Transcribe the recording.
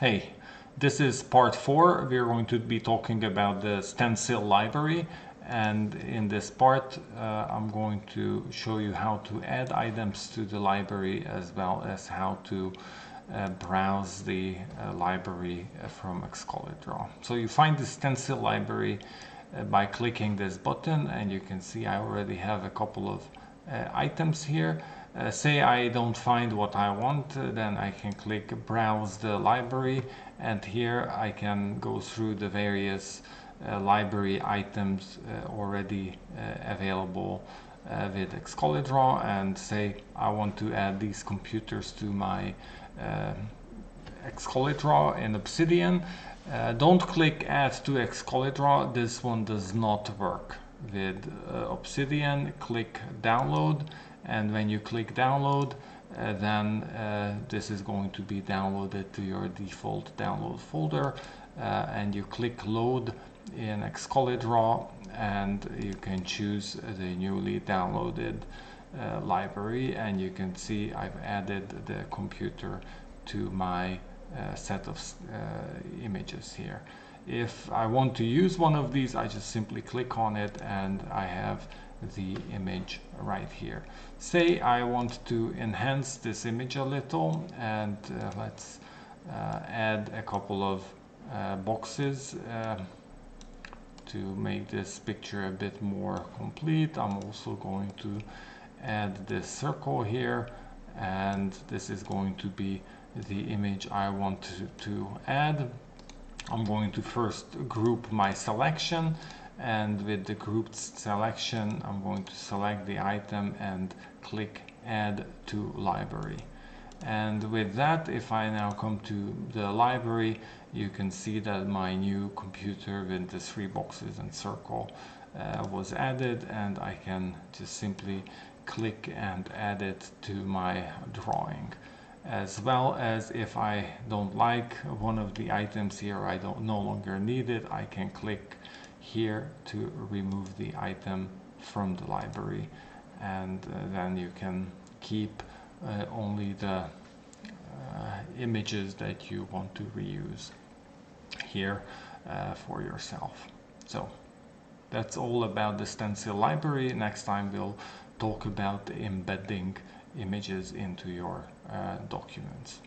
Hey, this is part four. We're going to be talking about the stencil library and in this part uh, I'm going to show you how to add items to the library as well as how to uh, browse the uh, library from Excalidraw. So you find the stencil library uh, by clicking this button and you can see I already have a couple of uh, items here uh, say I don't find what I want, then I can click browse the library and here I can go through the various uh, library items uh, already uh, available uh, with Excalidraw and say I want to add these computers to my Excalidraw in Obsidian. don't click add to Excalidraw, this one does not work with Obsidian. Click download and when you click download uh, then uh, this is going to be downloaded to your default download folder uh, and you click load in Excalidraw and you can choose the newly downloaded uh, library and you can see I've added the computer to my uh, set of uh, images here. If I want to use one of these I just simply click on it and I have the image right here. Say I want to enhance this image a little and uh, let's uh, add a couple of uh, boxes uh, to make this picture a bit more complete. I'm also going to add this circle here and this is going to be the image I want to, to add. I'm going to first group my selection and with the grouped selection I'm going to select the item and click add to library and with that if I now come to the library you can see that my new computer with the three boxes and circle uh, was added and I can just simply click and add it to my drawing as well as if I don't like one of the items here I don't no longer need it I can click here to remove the item from the library and uh, then you can keep uh, only the uh, images that you want to reuse here uh, for yourself. So that's all about the stencil library. Next time we'll talk about embedding images into your uh, documents.